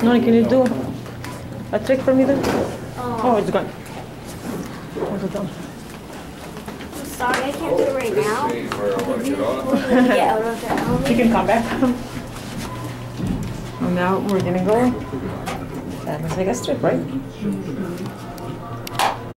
Noni, can you do a trick for me then? Oh, oh it's gone. What's it done? I'm sorry, I can't do it right now. you can come back. and now we're gonna go. That looks like a strip, right? Mm -hmm.